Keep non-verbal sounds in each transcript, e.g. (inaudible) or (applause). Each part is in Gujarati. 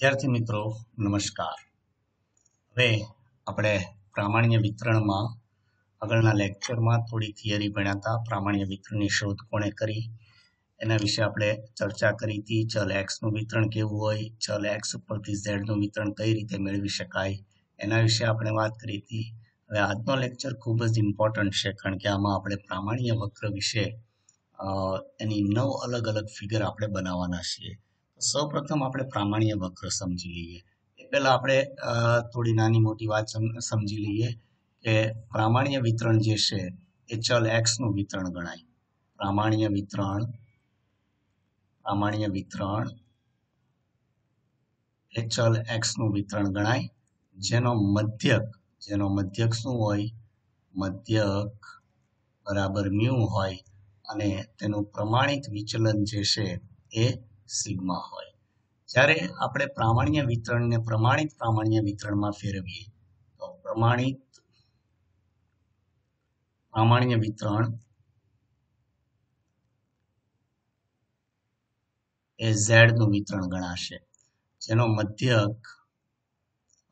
વિદ્યાર્થી મિત્રો, નમસ્કાર. હવે આપણે પ્રામાણ્ય વિતરણમાં આગળના લેક્ચરમાં થોડી થિયરી ભણ્યા હતા. પ્રામાણ્ય વિતરણની શોધ કોણે કરી? એના વિશે આપણે ચર્ચા કરી હતી. ચલ એક્સનું વિતરણ કેવું હોય? ચલ એક્સ ઉપરથી ઝેડનું વિતરણ કઈ રીતે મેળવી શકાય? એના વિશે આપણે વાત કરી હતી. હવે આજનો લેક્ચર ખૂબ જ ઇમ્પોર્ટન્ટ છે, કારણ કે આમાં આપણે પ્રામાણ્ય વક્ર વિશે એની નવ અલગ અલગ ફિગર આપણે બનાવવાના છીએ. સૌપ્રથમ આપણે પ્રામાણ્ય વક્ર સમજી લઈએ. એ પહેલા આપણે થોડી નાની મોટી વાત સમ- સમજી લઈએ કે પ્રામાણ્ય વિતરણ જે છે, એ ચલ એક્સનું વિતરણ ગણાય. પ્રામાણ્ય વિતરણ પ્રામાણ્ય વિતરણ, એ ચલ એક્સનું વિતરણ ગણાય. જેનો મધ્યક જેનો મધ્યક શું હોય? મધ્યક બરાબર મ્યુ હોય. અને તેનું પ્રમાણિત વિચલન જે છે, એ સિગ્મા હોય. જ્યારે આપણે પ્રામાણ્ય વિતરણને પ્રમાણિત પ્રામાણ્ય વિતરણમાં ફેરવીએ, તો પ્રમાણિત પ્રામાણ્ય વિતરણ એ ઝેડનું વિતરણ ગણાશે, જેનો મધ્યક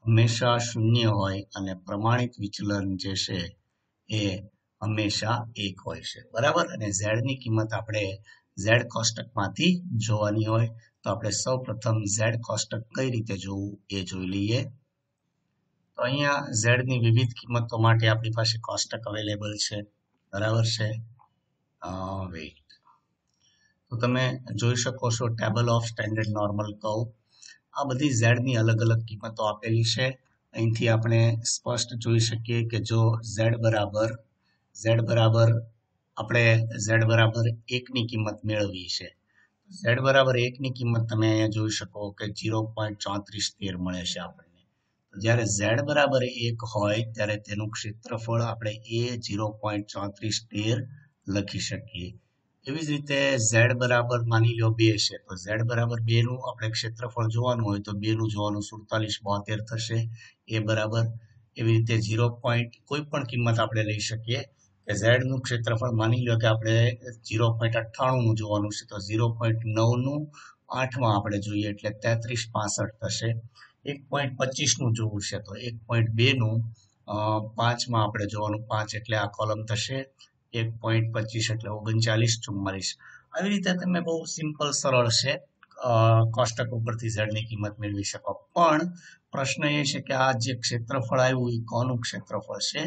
હંમેશા શૂન્ય હોય અને પ્રમાણિત વિચલન જે છે એ હંમેશા એક હોય છે. બરાબર? અને ઝેડની કિંમત આપણે ઝેડ કોષ્ટકમાંથી જોવાની હોય તો આપણે સૌ પ્રથમ ઝેડ કોષ્ટક કઈ રીતે જોવું એ જોઈ લઈએ. તો અહીંયા ઝેડની વિવિધ કિંમતો માટે આપણી પાસે કોષ્ટક અવેલેબલ છે. બરાબર છે? વેઇટ તો તમે જોઈ શકો છો ટેબલ ઓફ સ્ટેન્ડર્ડ નોર્મલ કવ આ બધી ઝેડની અલગ અલગ કિંમતો આપેલી છે. અહીંથી આપણે સ્પષ્ટ જોઈ શકીએ કે જો ઝેડ બરાબર ઝેડ બરાબર આપણે ઝેડ બરાબર એકની કિંમત મેળવી છે ઝેડ બરાબર એકની કિંમત તમે અહીંયા જોઈ શકો કે ઝીરો પોઈન્ટ ચોત્રીસ તેર મળે છે આપણને. જ્યારે ઝેડ બરાબર એક હોય ત્યારે તેનું ક્ષેત્રફળ આપણે એ ઝીરો પોઈન્ટ ચોત્રીસ તેર લખી શકીએ. એવી જ રીતે ઝેડ બરાબર માની લો બે છે. તો ઝેડ બરાબર બેનું આપણે ક્ષેત્રફળ જોવાનું હોય તો બેનું જોવાનું સુડતાલીસ બોતેર થશે. એ બરાબર એવી રીતે ઝીરો પોઈન્ટ કોઈ પણ કિંમત આપણે લઈ શકીએ. કે ઝેડનું ક્ષેત્રફળ માની લો કે આપણે ઝીરો પોઈન્ટ અઠ્ઠાણું નું જોવાનું છે, તો ઝીરો પોઈન્ટ નવનું આઠમાં આપણે જોઈએ એટલે તેત્રીસ પાસઠ થશે. એક પોઈન્ટ પચીસનું જોવું છે, તો એક પોઈન્ટ બે નું પાંચમાં આપણે જોવાનું પાંચ એટલે આ કોલમ થશે. એક પોઈન્ટ પચીસ એટલે ઓગણચાલીસ ચુમ્માલીસ. આવી રીતે તમે બહુ સિમ્પલ સરળ છે કોષ્ટક ઉપરથી ઝેડની કિંમત મેળવી શકો. પણ પ્રશ્ન એ છે કે આ જે ક્ષેત્રફળ આવ્યું, એ કોનું ક્ષેત્રફળ છે?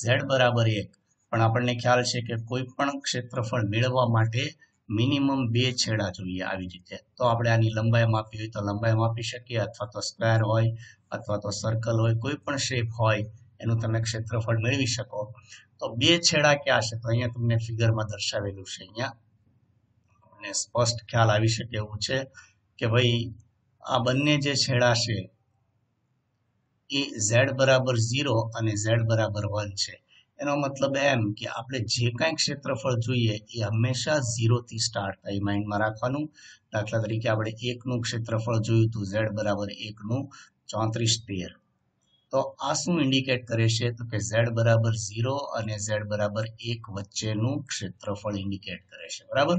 ઝેડ બરાબર એક. પણ આપણને ખ્યાલ છે કે કોઈ પણ ક્ષેત્રફળ મેળવવા માટે મિનિમમ બે છેડા જોઈએ આવી રીતે. તો આપણે આની લંબાઈ માપી હોય તો લંબાઈ માપી શકીએ, અથવા તો સ્ક્વેર હોય, અથવા તો સર્કલ હોય, કોઈ પણ શેપ હોય, એનું તમે ક્ષેત્રફળ મેળવી શકો. તો બે છેડા ક્યાં છે? તો અહીંયા તમને ફિગરમાં દર્શાવેલું છે અહીંયા. અને સ્પષ્ટ ખ્યાલ આવી શકે એવું છે કે ભાઈ, આ બંને જે છેડા છે એ ઝેડ બરાબર ઝીરો અને ઝેડ બરાબર વન છે. એનો મતલબ એમ કે આપણે જે કાંઈ ક્ષેત્રફળ જોઈએ એ હંમેશા ઝીરોથી સ્ટાર્ટ થાય માઇન્ડમાં રાખવાનું. દાખલા તરીકે આપણે એકનું ક્ષેત્રફળ જોયું હતું ઝેડ બરાબર એકનું ચોત્રીસ તેર. તો આ શું ઇન્ડિકેટ કરે છે? તો કે ઝેડ બરાબર ઝીરો અને ઝેડ બરાબર એક વચ્ચેનું ક્ષેત્રફળ ઇન્ડિકેટ કરે છે. બરાબર?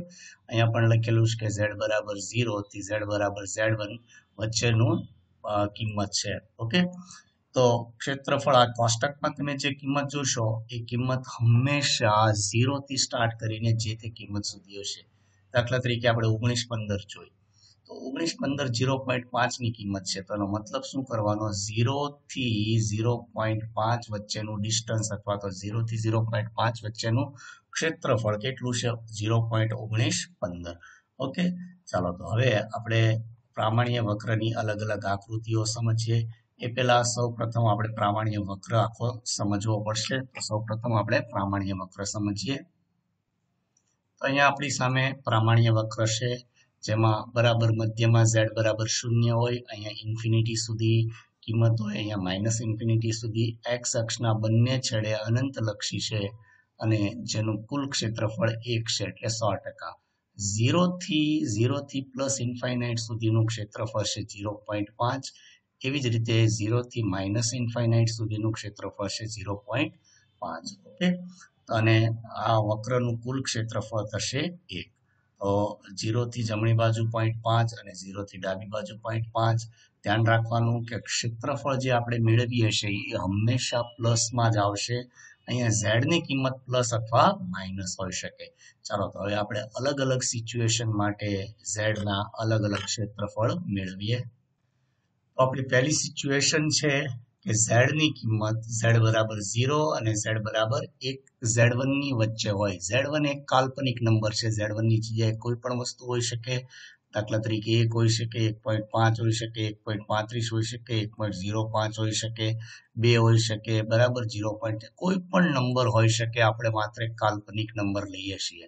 અહીંયા પણ લખેલું છે કે ઝેડ બરાબર ઝીરો થી ઝેડ બરાબર ઝેડ વન વચ્ચેનું કિંમત છે. ઓકે? તો ક્ષેત્રફળ આ કોષ્ટકમાં તમે જે કિંમત જોશો, એ કિંમત હંમેશા ઝીરો થી સ્ટાર્ટ કરીને જે તે કિંમત સુધી હશે. દાખલા તરીકે આપણે ઓગણીસ પંદર જોઈ. તો ઓગણીસ પંદર ઝીરો પોઈન્ટ પાંચની કિંમત છે. તો એનો મતલબ શું કરવાનો? ઝીરો થી ઝીરો પોઈન્ટ પાંચ વચ્ચેનું ડિસ્ટન્સ અથવા તો ઝીરો થી ઝીરો પોઈન્ટ પાંચ વચ્ચેનું ક્ષેત્રફળ કેટલું છે? ઝીરો પોઈન્ટ ઓગણીસ પંદર. ઓકે? ચાલો તો હવે આપણે પ્રામાણ્ય વક્રની અલગ અલગ આકૃતિઓ સમજીએ. એ પહેલા સૌ પ્રથમ આપણે પ્રામાણ્ય વક્ર આખો સમજવો પડશે. તો સૌ પ્રથમ આપણે પ્રામાણ્ય વક્ર સમજીએ. તો અહીંયા આપણી સામે પ્રામાણ્ય વક્ર છે, જેમાં બરાબર મધ્યમાં ઝેડ બરાબર શૂન્ય હોય, અહીંયા ઇન્ફિનિટી સુધી કિંમત હોય, અહીંયા માઇનસ ઇન્ફિનિટી સુધી એક્સ અક્ષના બંને છેડે અનંત લક્ષી છે અને જેનું કુલ ક્ષેત્રફળ એક છે, એટલે સો ટકા. ઝીરો થી ઝીરો થી પ્લસ ઇન્ફાઇનાઇટ સુધીનું ક્ષેત્રફળ છે ઝીરો પોઈન્ટ પાંચ. એવી જ રીતે ઝીરો થી માઇનસ ઇન્ફાઇનાઇટ સુધીનું ક્ષેત્રફળ છે ઝીરો પોઈન્ટ પાંચ. ઓકે? અને આ વક્રનું કુલ ક્ષેત્રફળ થશે એક. તો ઝીરો થી જમણી બાજુ પોઈન્ટ પાંચ અને ઝીરો થી ડાબી બાજુ પોઈન્ટ પાંચ. ધ્યાન રાખવાનું કે ક્ષેત્રફળ જે આપણે મેળવીએ છીએ એ હંમેશા પ્લસમાં જ આવશે. અહીંયા ઝેડની કિંમત પ્લસ અથવા માઇનસ હોઈ શકે. ચાલો તો હવે આપણે અલગ અલગ સિચ્યુએશન માટે ઝેડના અલગ અલગ ક્ષેત્રફળ મેળવીએ. તો આપણી પહેલી સિચ્યુએશન છે કે ઝેડની કિંમત ઝેડ બરાબર ઝીરો અને ઝેડ બરાબર એક ઝેડ વનની વચ્ચે હોય. ઝેડ વન એક કાલ્પનિક નંબર છે. ઝેડ વનની જગ્યાએ કોઈ પણ વસ્તુ હોઈ શકે. દાખલા તરીકે એક હોઈ શકે, એક પોઈન્ટ પાંચ હોઈ શકે, એક પોઈન્ટ પાંત્રીસ હોઈ શકે, એક પોઈન્ટ ઝીરો પાંચ હોઈ શકે, બે હોઈ શકે, બરાબર ઝીરો પોઈન્ટ કોઈ પણ નંબર હોઈ શકે. આપણે માત્ર એક કાલ્પનિક નંબર લઈએ છીએ.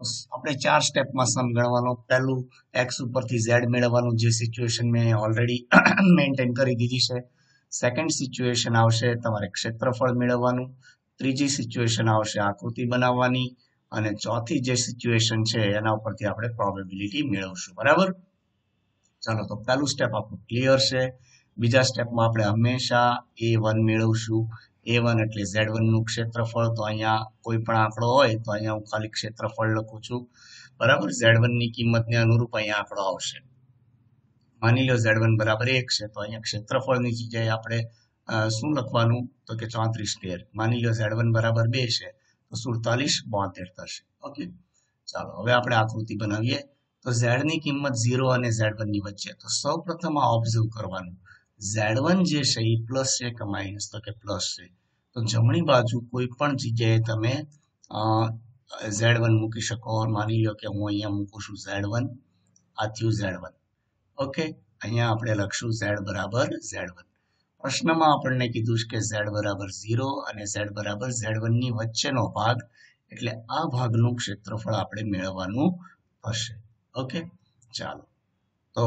આપણે ચાર સ્ટેપમાં સમ ગણવાનો પહેલું એક્સ ઉપરથી ઝેડ મેળવવાનું, જે સિચ્યુએશન મેં ઓલરેડી મેન્ટેન (coughs) કરી દીધી છે. સેકન્ડ સિચ્યુએશન આવશે તમારે ક્ષેત્રફળ મેળવવાનું. ત્રીજી સિચ્યુએશન આવશે આકૃતિ બનાવવાની. અને ચોથી જે સિચ્યુએશન છે, એના ઉપરથી આપણે પ્રોબેબિલિટી મેળવશું. બરાબર? ચાલો, તો પહેલું સ્ટેપ આપણું ક્લિયર છે. બીજા સ્ટેપમાં આપણે હંમેશા એ વન મેળવશું. એ વન એટલે ઝેડ વનનું ક્ષેત્રફળ, તો અહીંયા કોઈ પણ આંકડો હોય, તો અહીંયા હું ખાલી ક્ષેત્રફળ લખું છું. બરાબર? ઝેડ વનની કિંમતને અનુરૂપ અહીંયા આંકડો આવશે. માની લો ઝેડ વન બરાબર એક છે, તો અહીંયા ક્ષેત્રફળની જગ્યાએ આપણે શું લખવાનું? તો કે ચોત્રીસ તેર. માની લો ઝેડ વન બરાબર બે છે, તો સુડતાલીસ બોતેર થશે. ઓકે? ચાલો, હવે આપણે આકૃતિ બનાવીએ. તો ઝેડની કિંમત ઝીરો અને ઝેડ વનની વચ્ચે. તો સૌ પ્રથમ આ ઓબ્ઝર્વ કરવાનું. ઝેડ વન જે છે એ પ્લસ છે કે માઇનસ તો કે પ્લસ છે. તો જમણી બાજુ કોઈ પણ જગ્યાએ તમે ઝેડ વન મૂકી શકો. માની લો કે હું અહીંયા મૂકું છું ઝેડ વન આ થયું ઝેડ વન. ઓકે? અહીંયા આપણે લખશું ઝેડ બરાબર ઝેડ વન. પ્રશ્નમાં આપણને કીધું કે ઝેડ બરાબર ઝીરો અને ઝેડ બરાબર ઝેડ વનની વચ્ચેનો ભાગ, એટલે આ ભાગનું ક્ષેત્રફળ આપણે મેળવવાનું હશે. ઓકે? ચાલો. તો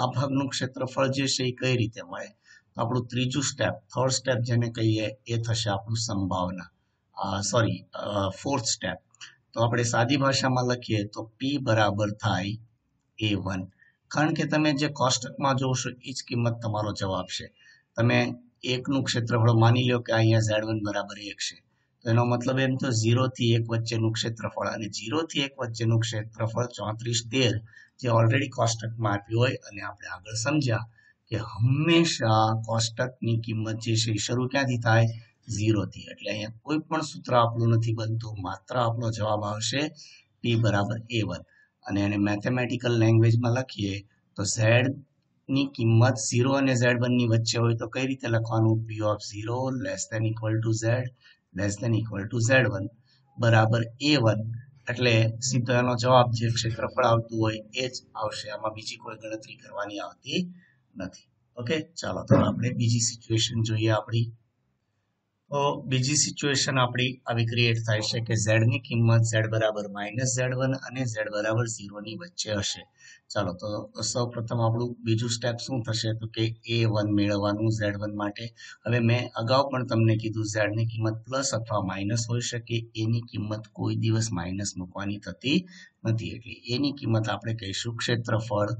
આ ભાગનું ક્ષેત્રફળ જે છે એ કઈ રીતે મળે? આપણું ત્રીજું સ્ટેપ થર્ડ સ્ટેપ જેને કહીએ, એ થશે આપણું સંભાવના. સોરી ફોર્થ સ્ટેપ તો આપણે સાદી ભાષામાં લખીએ તો પી બરાબર થાય એ વન કારણ કે તમે જે કોષ્ટકમાં જોશો એ જ કિંમત તમારો જવાબ છે. તમે એકનું ક્ષેત્રફળ માની લો કે અહીંયા ઝેડ વન બરાબર એક છે. એનો મતલબ એમ તો ઝીરો થી એક વચ્ચેનું ક્ષેત્રફળ અને ઝીરો થી એક વચ્ચેનું ક્ષેત્રફળ ચોત્રીસ તેર જે ઓલરેડી કોષ્ટકમાં આપ્યું હોય અને આપણે આગળ સમજ્યા કે હંમેશા કોષ્ટકની કિંમત જે છે શરૂ ક્યાંથી થાય? ઝીરો થી. એટલે અહીંયા કોઈ પણ સૂત્ર આપણું નથી બનતું, માત્ર આપણો જવાબ આવશે પી બરાબર એ વન અને એને મેથેમેટિકલ લેંગ્વેજમાં લખીએ તો ઝેડની કિંમત ઝીરો અને ઝેડ વનની વચ્ચે હોય તો કઈ રીતે લખવાનું? P of zero less than equal to Z less than equal to Z one બરાબર એ વન એટલે સીધો એનો જવાબ જે ક્ષેત્રફળ આવતું હોય એ જ આવશે. આમાં બીજી કોઈ ગણતરી કરવાની આવતી નથી. ઓકે ચાલો, તો આપણે બીજી સિચ્યુએશન જોઈએ આપણી. બીજી સિચ્યુએશન આપણી આવી ક્રિએટ થાય છે કે ઝેડની કિંમત ઝેડ બરાબર માઇનસ ઝેડ વન અને ઝેડ બરાબર ઝીરો ની વચ્ચે હશે. ચાલો, તો સૌ પ્રથમ આપણું બીજું સ્ટેપ શું થશે? તો કે એ વન મેળવવાનું ઝેડ વન માટે. હવે મેં અગાઉ પણ તમને કીધું ઝેડની કિંમત પ્લસ અથવા માઇનસ હોઈ શકે. એની કિંમત કોઈ દિવસ માઇનસ મૂકવાની થતી નથી. એટલે એની કિંમત આપણે કહીશું ક્ષેત્રફળ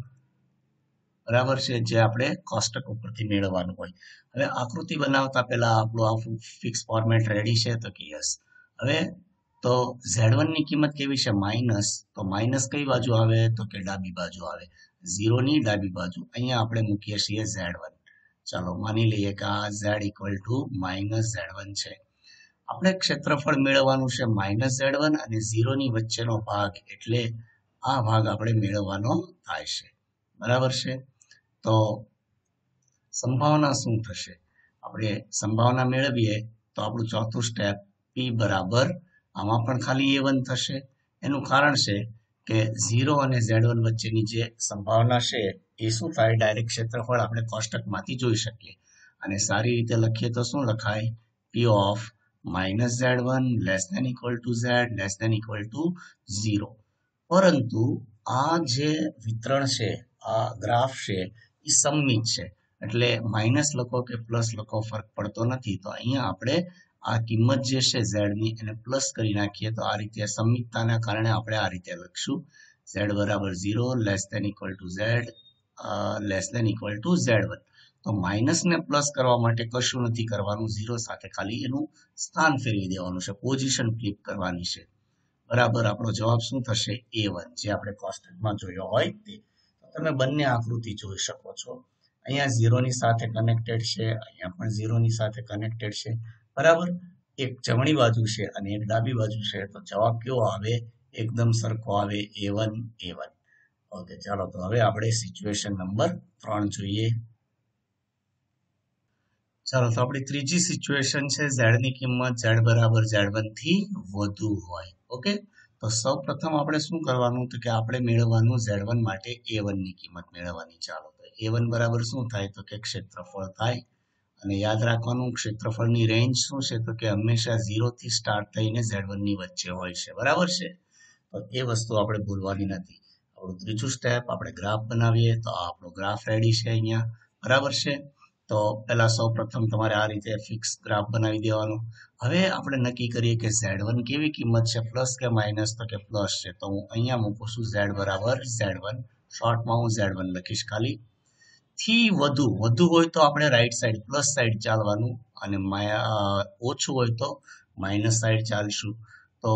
બરાબર છે, જે આપણે કોષ્ટક ઉપરથી મેળવવાનું હોય. હવે આકૃતિ બનાવતા પહેલા આપણું આખું ફિક્સ ફોર્મેટ રેડી છે, તો કે યસ હવે તો ઝેડ વનની કિંમત કેવી છે? માઇનસ તો માઇનસ કઈ બાજુ આવે? તો કે ડાબી બાજુ આવે. ઝીરો ની ડાબી બાજુ. અહીંયા આપણે મૂકીએ છીએ ઝેડ વન ચાલો માની લઈએ કે આ Z equal to minus Z one છે. આપણે ક્ષેત્રફળ મેળવવાનું છે માઇનસ ઝેડ વન અને ઝીરો ની વચ્ચેનો ભાગ એટલે આ ભાગ આપણે મેળવવાનો થાય છે. બરાબર છે? તો સંભાવના શું થશે? આપણે સંભાવના મેળવીએ તો આપણું ચોથું સ્ટેપ પી બરાબર આમાં પણ ખાલી એ વન થશે. એનું કારણ છે કે ઝીરો અને ઝેડ વન વચ્ચેની જે સંભાવના છે એ શું થાય? ડાયરેક્ટ ક્ષેત્રફળ આપણે કોષ્ટકમાંથી જોઈ શકીએ. અને સારી રીતે લખીએ તો શું લખાય? P of minus Z one less than equal to Z less than equal to zero પરંતુ આ જે વિતરણ છે, આ ગ્રાફ છે એ સમમિત છે. એટલે માઇનસ લખો કે પ્લસ લખો, ફરક પડતો નથી. તો અહીંયા આપણે આ કિંમત જે છે ઝેડની એને પ્લસ કરી નાખીએ તો આ રીતે સમિતતાના કારણે આપણે આ રીતે લખશું. ઝેડ બરાબર zero, less than equal to Z less than equal to Z one. તો માઇનસ ને પ્લસ કરવા માટે કશું નથી કરવાનું. ઝીરો સાથે ખાલી એનું સ્થાન ફેરવી દેવાનું છે. પોઝિશન ફ્લિપ કરવાની છે. બરાબર, આપણો જવાબ શું થશે? A one. જે આપણે કોષ્ટકમાં જોયો હોય તે. તમે બંને આકૃતિ જોઈ શકો છો. અહીંયા ઝીરોની સાથે કનેક્ટેડ છે, અહીંયા પણ ઝીરોની સાથે કનેક્ટેડ છે. બરાબર? એક જમણી બાજુ છે અને એક ડાબી બાજુ છે. તો જવાબ કેવો આવે? એકદમ સરખો આવે A one A one okay ચાલો, તો હવે આપણે સિચ્યુએશન નંબર ત્રણ જોઈએ. ચાલો, તો આપણી ત્રીજી સિચ્યુએશન છે. ઝેડની કિંમત ઝેડ બરાબર ઝેડ વનથી વધુ હોય. ઓકે તો સૌ પ્રથમ આપણે શું કરવાનું તો કે આપણે મેળવવાનું ઝેડ વન માટે એ વનની કિંમત મેળવવાની. ચાલો, તો એ વન બરાબર શું થાય? તો કે ક્ષેત્રફળ થાય. અને યાદ રાખવાનું, ક્ષેત્રફળની રેન્જ શું છે? તો કે હંમેશા ઝીરો થી સ્ટાર્ટ થઈને ઝેડ વનની વચ્ચે હોય છે. બરાબર છે? તો એ વસ્તુ આપણે ભૂલવાની નથી. આપણું ત્રીજું સ્ટેપ આપણે ગ્રાફ બનાવીએ તો આ આપણો ગ્રાફ રેડી છે અહીંયા. બરાબર છે? તો પહેલા સૌ પ્રથમ તમારે આ રીતે ફિક્સ ગ્રાફ બનાવી દેવાનો. હવે આપણે નક્કી કરીએ કે ઝેડ વન કેવી કિંમત છે? પ્લસ કે માઇનસ તો કે પ્લસ છે. તો હું અહીંયા મૂકું છું ઝેડ બરાબર ઝેડ વન શોર્ટમાં હું ઝેડ વન લખીશ ખાલી. થી વધુ વધુ હોય તો આપણે રાઈટ સાઈડ પ્લસ સાઈડ ચાલવાનું અને ઓછું હોય તો માઇનસ સાઈડ ચાલશું. તો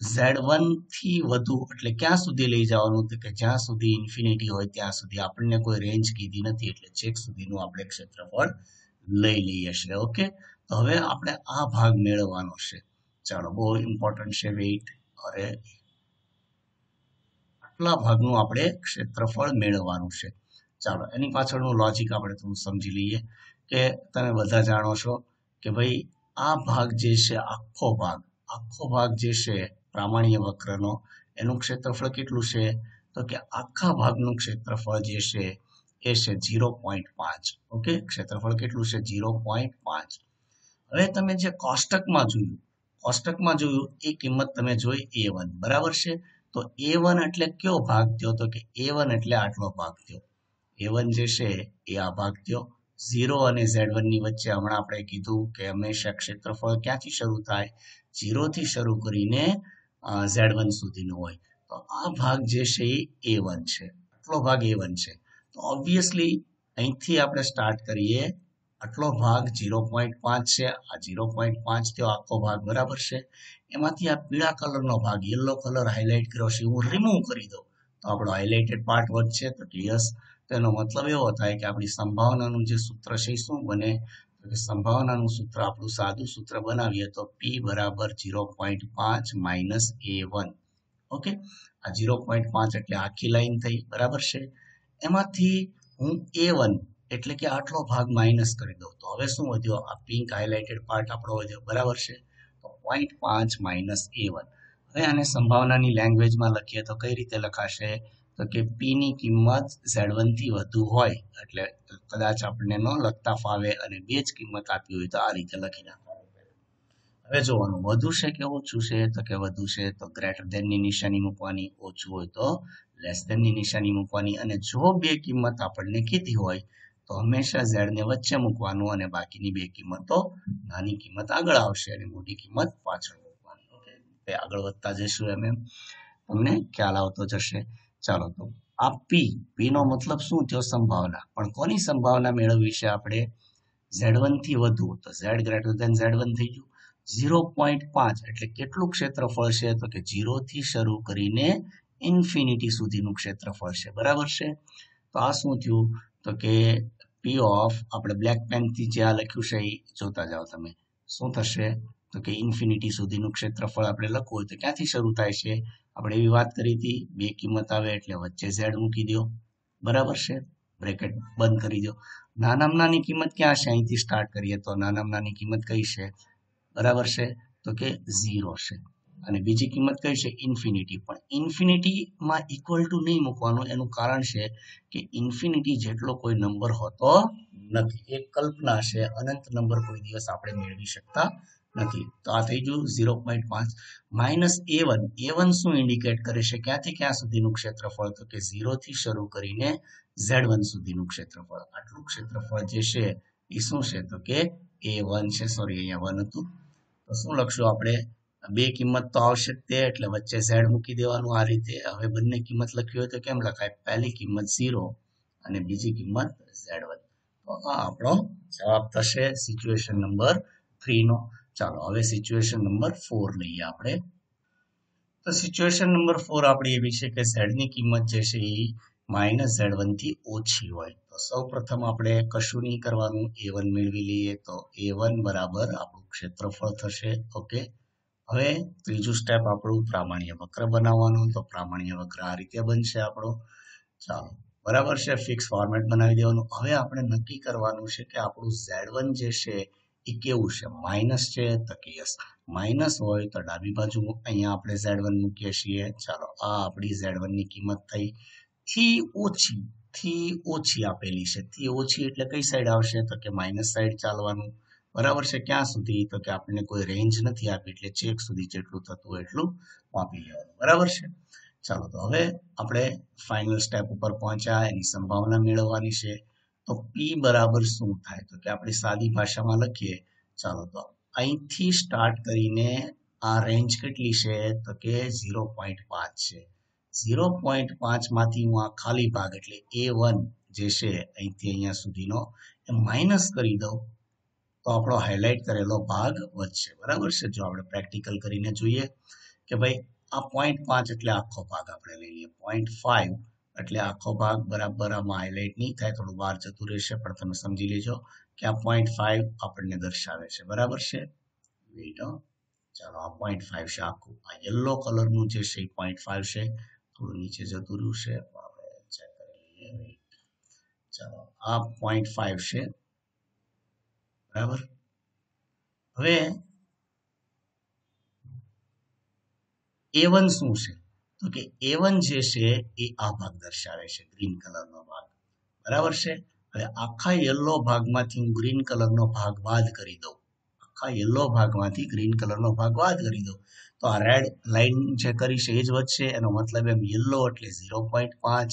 ઝેડ વનથી વધુ એટલે ક્યાં સુધી લઈ જવાનું? કે જ્યાં સુધી ઇન્ફિનિટી હોય ત્યાં સુધી આપણને કોઈ રેન્જ કીધી નથી એટલે ચેક સુધીનું આપણે ક્ષેત્રફળ લઈ લઈએ છીએ ઓકે તો હવે આપણે આ ભાગ મેળવવાનો છે. ચાલો, બહુ ઇમ્પોર્ટન્ટ છે વેઇટ અરે, આટલા ભાગનું આપણે ક્ષેત્રફળ મેળવવાનું છે. ચાલો, એની પાછળનું લોજિક આપણે થોડું સમજી લઈએ કે તમે બધા જાણો છો કે ભાઈ, આ ભાગ જે છે, આખો ભાગ આખો ભાગ જે છે પ્રામાણ્ય વક્રનો, એનું ક્ષેત્રફળ કેટલું છે? તો કે આખા ભાગનું ક્ષેત્રફળ જે છે, એ છે ઝીરો પોઈન્ટ પાંચ. ઓકે? ક્ષેત્રફળ કેટલું છે? ઝીરો પોઈન્ટ પાંચ. હવે તમે જે કોષ્ટકમાં જોયું કોષ્ટકમાં જોયું, એ કિંમત તમે જોઈ એ વન બરાબર છે? તો એ વન એટલે કયો ભાગ થયો? તો કે એ વન એટલે આટલો ભાગ થયો. એ વન જે છે, એ આ ભાગ થયો. ઝીરો અને ઝેડ વનની વચ્ચે હમણાં આપણે કીધું કે હંમેશા ક્ષેત્રફળ ક્યાંથી શરૂ થાય? ઝીરો થી શરૂ કરીને ઝેડ વન સુધીનું હોય. તો આ ભાગ જે છે એ એ વન છે. આટલો ભાગ એ વન છે. તો ઓબ્વિયસલી અહીંથી આપણે સ્ટાર્ટ કરીએ. આટલો ભાગ ઝીરો પોઈન્ટ પાંચ છે. આ ઝીરો પોઈન્ટ પાંચ થયો આખો ભાગ, બરાબર છે? એમાંથી આ પીળા કલરનો ભાગ યલો કલર હાઇલાઇટ કર્યો છે, હું રિમૂવ કરી દઉં. તો આપણો હાઇલાઇટેડ પાર્ટ વધશે. તો યસ તેનો મતલબ એવો થાય કે આપણી સંભાવનાનું જે સૂત્ર છે શું બને? સંભાવનાનું સૂત્ર આપણું સાદું સૂત્ર બનાવીએ તો પી બરાબર ઝીરો પોઈન્ટ પાંચ માઇનસ એ વન ઓકે આ ઝીરો પોઈન્ટ પાંચ એટલે આખી લાઈન થઈ. બરાબર છે? એમાંથી હું એ વન એટલે કે આટલો ભાગ માઇનસ કરી દઉં. તો હવે શું વધ્યો? આ પિંક હાઇલાઇટેડ પાર્ટ આપણો વધ્યો. બરાબર છે? તો પોઈન્ટ પાંચ માઇનસ એ વન હવે આને સંભાવનાની લેંગ્વેજમાં લખીએ તો કઈ રીતે લખાશે? તો કે પી ની કિંમત ઝેડ વનથી વધુ હોય, એટલે કદાચ આપણને ન લખતા ફાવે અને બે જ કિંમત આપી હોય તો આ રીતે લખી નાખવાનું હવે જોવાનું, વધુ છે કે ઓછું છે? તો કે વધુ છે, તો ગ્રેટર ધેનની નિશાની મૂકવાની, ઓછું હોય તો લેસ ધેનની નિશાની મૂકવાની, અને જો બે કિંમત આપણને કીધી હોય, તો હંમેશા ઝેડ ને વચ્ચે મૂકવાનું અને બાકીની બે કિંમતો નાની કિંમત આગળ આવશે અને મોટી કિંમત પાછળ મૂકવાની. ઓકે આગળ વધતા જઈશું એમ એમ. તમને ખ્યાલ આવતો જશે. ચાલો તો આ પી પીનો મતલબ શું થયો સંભાવના? પણ કોની સંભાવના મેળવવી છે આપણે? ઝેડ વનથી વધુ, તો Z greater than Z one થઈ ગયું. ઝીરો પોઈન્ટ પાંચ એટલે કેટલું ક્ષેત્રફળ છે? તો કે ઝીરો થી શરૂ કરીને ઇન્ફિનિટી સુધીનું ક્ષેત્રફળ છે. બરાબર છે? તો આ શું થયું? તો કે પી ઓફ આપણે બ્લેક પેનથી જે આ લખ્યું છે, એ જોતા જાઓ તમે. શું થશે? તો કે ઇન્ફિનિટી સુધીનું ક્ષેત્રફળ આપણે લખવું હોય તો ક્યાંથી શરૂ થાય છે? આપણે એવી વાત કરી હતી, બે કિંમત આવે એટલે વચ્ચે ઝેડ મૂકી દો બરાબર છે? બ્રેકેટ બંધ કરી દો નાનામાં નાની કિંમત ક્યાં છે? અહીંથી સ્ટાર્ટ કરીએ તો નાનામાં નાની કિંમત કઈ છે? બરાબર છે? તો કે ઝીરો છે. અને બીજી કિંમત કઈ છે? ઇન્ફિનિટી પણ ઇન્ફિનિટીમાં ઇક્વલ ટુ નહીં મૂકવાનું. એનું કારણ છે કે ઇન્ફિનિટી જેટલો કોઈ નંબર હોતો નથી. એક કલ્પના છે, અનંત નંબર કોઈ દિવસ આપણે મેળવી શકતા નથી. તો આ થઈ ગયું ઝીરો પોઈન્ટ પાંચ. Minus A one. A one શું ઇન્ડિકેટ કરે છે? ક્યાંથી ક્યાં સુધીનું ક્ષેત્રફળ? તો કે ઝીરો થી શરૂ કરીને ઝેડ વન સુધીનું ક્ષેત્રફળ. આટલું ક્ષેત્રફળ જે છે, એ શું છે? તો કે એ વન છે. સોરી અહીંયા વન હતું. તો શું લખશું આપણે? બે કિંમત તો આવશે તે, એટલે વચ્ચે ઝેડ મૂકી દેવાનું આ રીતે. હવે બંને કિંમત લખી હોય તો કેમ લખાય? પહેલી કિંમત ઝીરો અને બીજી કિંમત ઝેડ વન. તો આ આપણો જવાબ થશે સિચ્યુએશન નંબર થ્રી નો ચાલો, હવે સિચ્યુએશન નંબર ફોર લઈએ આપણે. તો સિચ્યુએશન નંબર ફોર આપણી એવી છે કે ઝેડની કિંમત જે છે એ માઇનસ ઝેડ વનથી ઓછી હોય. તો સૌ પ્રથમ આપણે કશું નહીં કરવાનું એ વન મેળવી લઈએ તો એ વન બરાબર આપણું ક્ષેત્રફળ થશે ઓકે હવે ત્રીજું સ્ટેપ આપણું પ્રામાણ્ય વક્ર બનાવવાનું, તો પ્રામાણ્ય વક્ર આ રીતે બનશે આપણો. ચાલો, બરાબર છે ફિક્સ ફોર્મેટ બનાવી દેવાનું. હવે આપણે નક્કી કરવાનું છે કે આપણું ઝેડ વન જે છે એ કેવું છે? માઇનસ છે તો કે યસ. માઇનસ હોય તો ડાબી બાજુ અહીંયા આપણે ઝેડ વન મૂકીએ છીએ. ચાલો, આ આપણી ઝેડ વનની કિંમત થઈ. થી ઓછી થી ઓછી આપેલી છે. થી ઓછી એટલે કઈ સાઈડ આવશે? તો કે માઇનસ સાઈડ ચાલવાનું. બરાબર છે? ક્યાં સુધી? તો કે આપણને કોઈ રેન્જ નથી આપી, એટલે ચેક સુધી જેટલું થતું એટલું માપી લેવાનું. બરાબર છે? ચાલો, તો હવે આપણે ફાઇનલ સ્ટેપ ઉપર પહોંચ્યા. એની સંભાવના મેળવવાની છે. તો પી બરાબર શું થાય? તો કે આપણે સાદી ભાષામાં લખીએ. ચાલો તો અહીંથી સ્ટાર્ટ કરીને આ રેન્જ કેટલી છે? તો કે ઝીરો પોઈન્ટ પાંચ છે. ઝીરો પોઈન્ટ પાંચમાંથી હું આ ખાલી ભાગ એટલે એ વન જે છે અહીંથી અહીંયા સુધીનો, એ માઇનસ કરી દઉં. તો આપણો હાઇલાઇટ કરેલો ભાગ વધશે. બરાબર છે? જો આપણે પ્રેક્ટિકલ કરીને જોઈએ કે ભાઈ આ પોઈન્ટ પાંચ એટલે આખો ભાગ આપણે લઈ લઈએ. પોઈન્ટ ફાઈવ એટલે આખો ભાગ બરાબર આમાં હાઇલાઇટ નહીં થાય, થોડું બહાર જતું રહેશે, પણ તમે સમજી લેજો કે આ પોઈન્ટ ફાઈવ આપણને દર્શાવે છે. બરાબર છે? વેઇટ ચાલો, આ પોઈન્ટ ફાઈવ છે આખું. આ યલો કલરનું જે છે એ પોઈન્ટ ફાઈવ છે. થોડું નીચે જતું રહ્યું છે ચેક કરી લઈએ. ચાલો, આ પોઈન્ટ ફાઈવ છે. બરાબર? હવે એ વન શું છે? તો કે એ વન જે છે, એ આ ભાગ દર્શાવે છે ગ્રીન કલરનો ભાગ. બરાબર છે? હવે આખા યલો ભાગમાંથી હું ગ્રીન કલરનો ભાગ બાદ કરી દઉં. આખા યલો ભાગમાંથી ગ્રીન કલરનો ભાગ બાદ કરી દઉં. તો આ રેડ લાઇન જે કરી છે, એ જ વધશે. એનો મતલબ એમ યલો એટલે ઝીરો પોઈન્ટ પાંચ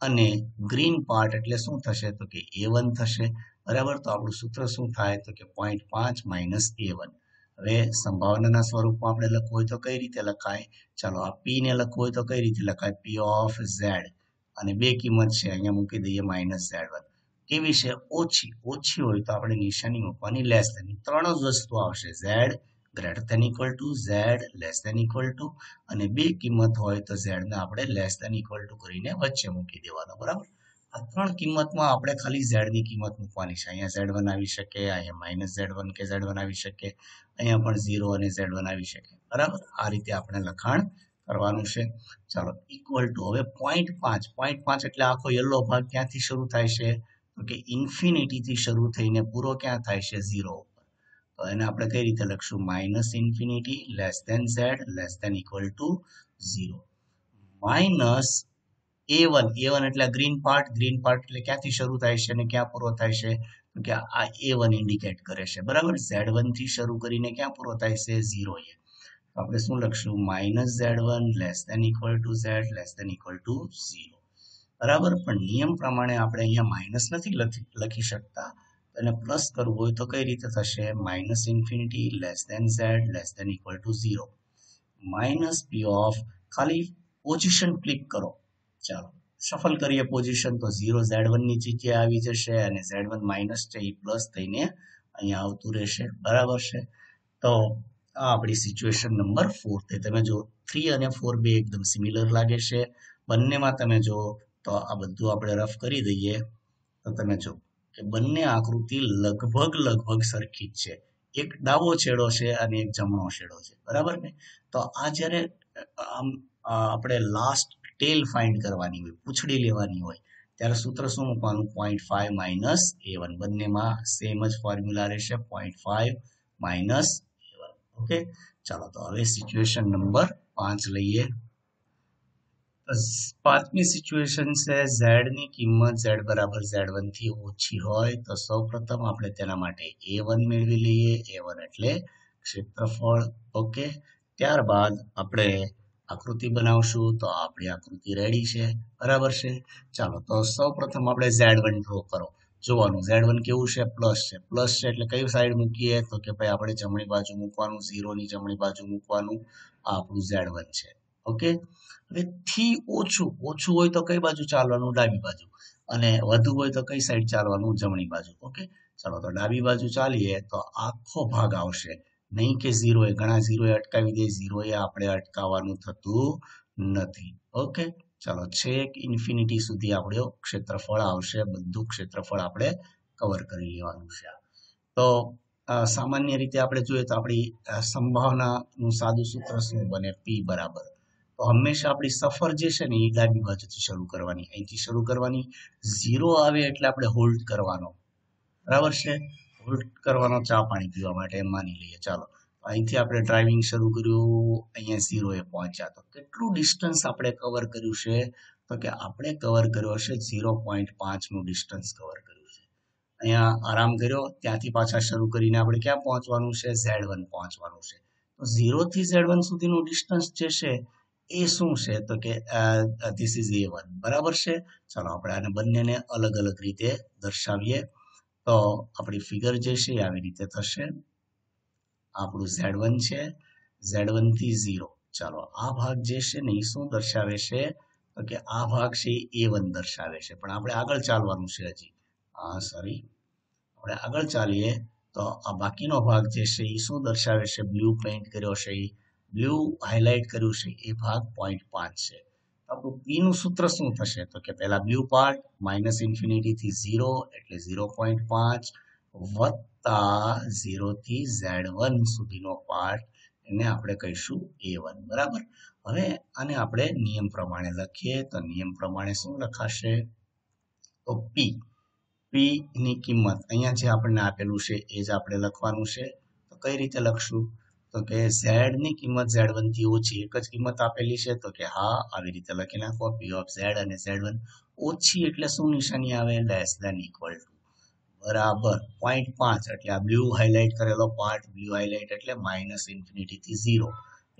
અને ગ્રીન પાર્ટ એટલે શું થશે? તો કે એ વન થશે. બરાબર? તો આપણું સૂત્ર શું થાય? તો કે પોઈન્ટ પાંચ માઇનસ એ વન હવે સંભાવનાના સ્વરૂપમાં આપણે લખવું હોય તો કઈ રીતે લખાય? ચાલો આ પી ને લખવું હોય તો કઈ રીતે લખાય? પી ઓફ ઝેડ અને બે કિંમત છે, અહીંયા મૂકી દઈએ માઇનસ ઝેડ વન કેવી છે? ઓછી ઓછી હોય તો આપણે નિશાની મૂકવાની લેસ ધેન ત્રણ જ વસ્તુ આવશે Z greater than equal to Z less than equal to અને બે કિંમત હોય તો ઝેડ ને આપણે લેસ ધેન ઇક્વલ ટુ કરીને વચ્ચે મૂકી દેવાનો, બરાબર? આ ત્રણ કિંમતમાં આપણે ખાલી ઝેડની કિંમત મૂકવાની છે. અહીંયા ઝેડ વન આવી શકે, અહીંયા માઇનસ ઝેડ વન કે ઝેડ વન આવી શકે, અહીંયા પણ ઝીરો અને ઝેડ વન આવી શકે. બરાબર? આ રીતે આપણે લખાણ કરવાનું છે. ચાલો ઇક્વલ ટુ હવે પોઈન્ટ પાંચ. પોઈન્ટ પાંચ એટલે આખો યલો ભાગ ક્યાંથી શરૂ થાય છે? તો કે ઇન્ફિનિટીથી શરૂ થઈને પૂરો ક્યાં થાય છે? ઝીરો ઉપર. તો એને આપણે કઈ રીતે લખશું? Minus infinity less than Z less than equal to zero minus A one A one એટલે ગ્રીન પાર્ટ ગ્રીન પાર્ટ એટલે ક્યાંથી શરૂ થાય છે અને ક્યાં પૂરો થાય છે? કે આ એ વન ઇન્ડિકેટ કરે છે. બરાબર? ઝેડ વનથી શરૂ કરીને ક્યાં પૂરો થાય છે? ઝીરો એ. આપણે શું લખશું? Minus Z one less than equal to Z less than equal to zero બરાબર? પણ નિયમ પ્રમાણે આપણે અહીંયા માઇનસ નથી લખી શકતા. અને પ્લસ કરવું હોય તો કઈ રીતે થશે? Minus infinity less than Z less than equal to zero minus P of ખાલી પોઝિશન ક્લિક કરો. ચાલો. સફલ કરીએ પોઝિશન તો ઝીરો ઝેડ વનની જગ્યાએ આવી જશે અને ઝેડ વન માઇનસ છે એ પ્લસ થઈને અહીંયા આવતું રહેશે. બરાબર છે? તો આ આપણી સિચ્યુએશન નંબર ફોર તે તમે જો થ્રી અને ફોર બે એકદમ સિમિલર લાગે છે. બંનેમાં તમે જો, તો આ બધું આપણે રફ કરી દઈએ. તો તમે જો કે બંને આકૃતિ લગભગ લગભગ સરખી જ છે. એક ડાબો છેડો છે અને એક જમણો છેડો છે. બરાબર ને? તો આ જ્યારે, આમ આપણે લાસ્ટ ટેલ ફાઇન્ડ કરવાની હોય, પૂછડી લેવાની હોય, ત્યારે સૂત્ર શું મૂકવાનું? Point five minus A one બંનેમાં સેમ જ ફોર્મ્યુલા રહેશે point five minus A one okay ચાલો તો હવે સિચ્યુએશન નંબર પાંચ લઈએ. પાંચમી સિચ્યુએશન છે ઝેડની કિંમત ઝેડ બરાબર ઝેડ વનથી ઓછી હોય, તો સૌ પ્રથમ આપણે તેના માટે એ વન મેળવી લઈએ એ વન એટલે ક્ષેત્રફળ. ઓકે ત્યારબાદ આપણે આકૃતિ બનાવશું તો આપણી આકૃતિ રેડી છે. બરાબર છે? ચાલો, તો સૌ પ્રથમ આપણે ઝેડ વન ડ્રો કરો. જોવાનું ઝેડ વન કેવું છે? પ્લસ છે. પ્લસ છે એટલે કઈ સાઈડ મૂકીએ? તો કે ભાઈ આપણે જમણી બાજુ મૂકવાનું ઝીરો ની જમણી બાજુ મૂકવાનું, આ આપણું ઝેડ વન છે. ઓકે હવે થી ઓછું ઓછું હોય તો કઈ બાજુ ચાલવાનું? ડાબી બાજુ. અને વધુ હોય તો કઈ સાઈડ ચાલવાનું? જમણી બાજુ. ઓકે ચાલો, તો ડાબી બાજુ ચાલીએ તો આખો ભાગ આવશે. નહીં કે ઝીરોએ ઘણા ઝીરોએ અટકાવી દે, ઝીરોએ આપણે અટકાવવાનું થતું નથી. ઓકે? ચાલો, છેક ઇન્ફિનિટી સુધી આપણું ક્ષેત્રફળ આવશે, બધું ક્ષેત્રફળ આપણે કવર કરી લેવાનું છે. તો સામાન્ય રીતે આપણે જોઈએ તો આપણી સંભાવનાનું સાદું સૂત્ર શું બને? પી બરાબર. તો હંમેશા આપણી સફર જે છે ને, એ ડાબી બાજુથી શરૂ કરવાની. અહીંથી શરૂ કરવાની. ઝીરો આવે એટલે આપણે હોલ્ડ કરવાનો. બરાબર છે? હોલ્ડ કરવાનો ચા પાણી પીવા માટે માની લઈએ. ચાલો, અહીંથી આપણે ડ્રાઇવિંગ શરૂ કર્યું. અહીંયા ઝીરોએ પહોંચ્યા. તો કેટલું ડિસ્ટન્સ આપણે કવર કર્યું છે? તો કે આપણે કવર કર્યો છે ઝીરો પોઈન્ટ પાંચનું ડિસ્ટન્સ કવર કર્યું છે. અહીંયા આરામ કર્યો. ત્યાંથી પાછા શરૂ કરીને આપણે ક્યાં પહોંચવાનું છે? ઝેડ વન પહોંચવાનું છે. તો ઝીરો થી ઝેડ વન સુધીનું ડિસ્ટન્સ જે છે એ શું છે? તો કે ધીસ ઇઝ એ વન બરાબર છે? ચાલો, આપણે આને બંનેને અલગ અલગ રીતે દર્શાવીએ. તો આપણી ફિગર જે છે આવી રીતે થશે. આપણું ઝેડ વન છે. ઝેડ વનથી ઝીરો ચાલો, આ ભાગ જે છે ને એ શું દર્શાવે છે? તો કે આ ભાગ છે એ વન દર્શાવે છે. પણ આપણે આગળ ચાલવાનું છે હજી. હા સોરી આપણે આગળ ચાલીએ તો આ બાકીનો ભાગ જે છે એ શું દર્શાવે છે? બ્લુ પેઇન્ટ કર્યો છે. એ બ્લુ હાઇલાઇટ કર્યું છે. એ ભાગ પોઈન્ટ પાંચ છે. આપણું પી નું સૂત્ર શું થશે? તો કે પહેલા બ્લુ પાર્ટ માઇનસ ઇન્ફિનિટી થી ઝીરો એટલે ઝીરો પોઈન્ટ પાંચ વત્તા ઝીરો થી ઝેડ વન સુધીનો પાર્ટ એને આપણે કહીશું એ વન, બરાબર? હવે આને આપણે નિયમ પ્રમાણે લખીએ તો નિયમ પ્રમાણે શું લખાશે? તો પી પી ની કિંમત અહીંયા જે આપણને આપેલું છે એ જ આપણે લખવાનું છે. તો કઈ રીતે લખશું? તો કે ઝેડની કિંમત ઝેડ વનથી ઓછી, એક જ કિંમત આપેલી છે, તો કે હા, આવી રીતે લખી નાખો પી ઓફ ઝેડ અને ઝેડ વન ઓછી એટલે શું નિશાની આવે? લેસ દેન ઇક્વલ ટુ બરાબર. પોઈન્ટ પાંચ, એટલે આ બ્લુ હાઇલાઇટ કરેલો પાર્ટ બ્લુ હાઇલાઇટ એટલે માઇનસ ઇન્ફિનિટી થી ઝીરો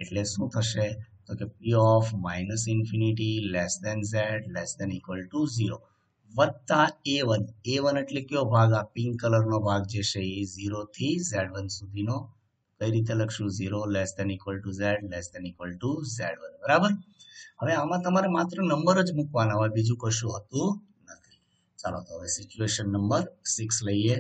એટલે શું થશે? તો કે P of minus infinity less than Z less than equal to zero વત્તા એ વન એ વન એટલે કયો ભાગ? આ પિંક કલરનો ભાગ જે છે એ ઝીરો થી ઝેડ વન સુધીનો કઈ રીતે લખશું zero less than equal to Z less than equal to Z one બરાબર? હવે આમાં તમારે માત્ર નંબર જ મૂકવાના હોય, બીજું કશું હતું નથી. ચાલો તો હવે સિચ્યુએશન નંબર સિક્સ લઈએ.